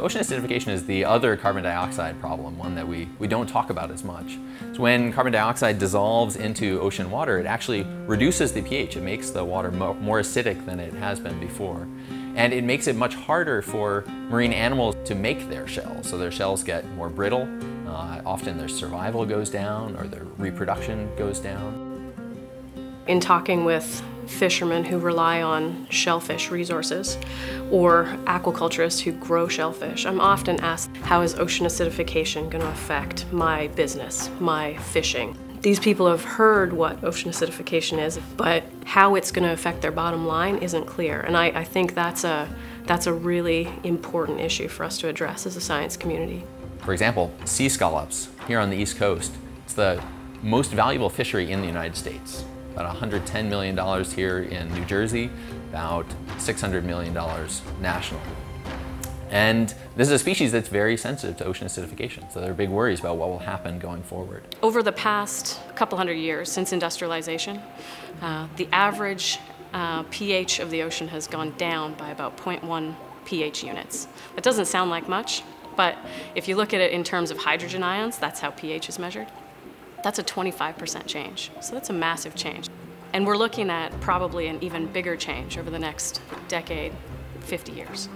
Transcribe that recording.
Ocean acidification is the other carbon dioxide problem, one that we, we don't talk about as much. So when carbon dioxide dissolves into ocean water, it actually reduces the pH. It makes the water mo more acidic than it has been before. And it makes it much harder for marine animals to make their shells. So their shells get more brittle. Uh, often their survival goes down or their reproduction goes down. In talking with fishermen who rely on shellfish resources or aquaculturists who grow shellfish, I'm often asked, how is ocean acidification going to affect my business, my fishing? These people have heard what ocean acidification is, but how it's going to affect their bottom line isn't clear. And I, I think that's a, that's a really important issue for us to address as a science community. For example, sea scallops here on the East Coast. It's the most valuable fishery in the United States about $110 million here in New Jersey, about $600 million nationally. And this is a species that's very sensitive to ocean acidification, so there are big worries about what will happen going forward. Over the past couple hundred years since industrialization, uh, the average uh, pH of the ocean has gone down by about 0.1 pH units. That doesn't sound like much, but if you look at it in terms of hydrogen ions, that's how pH is measured. That's a 25% change. So that's a massive change. And we're looking at probably an even bigger change over the next decade, 50 years.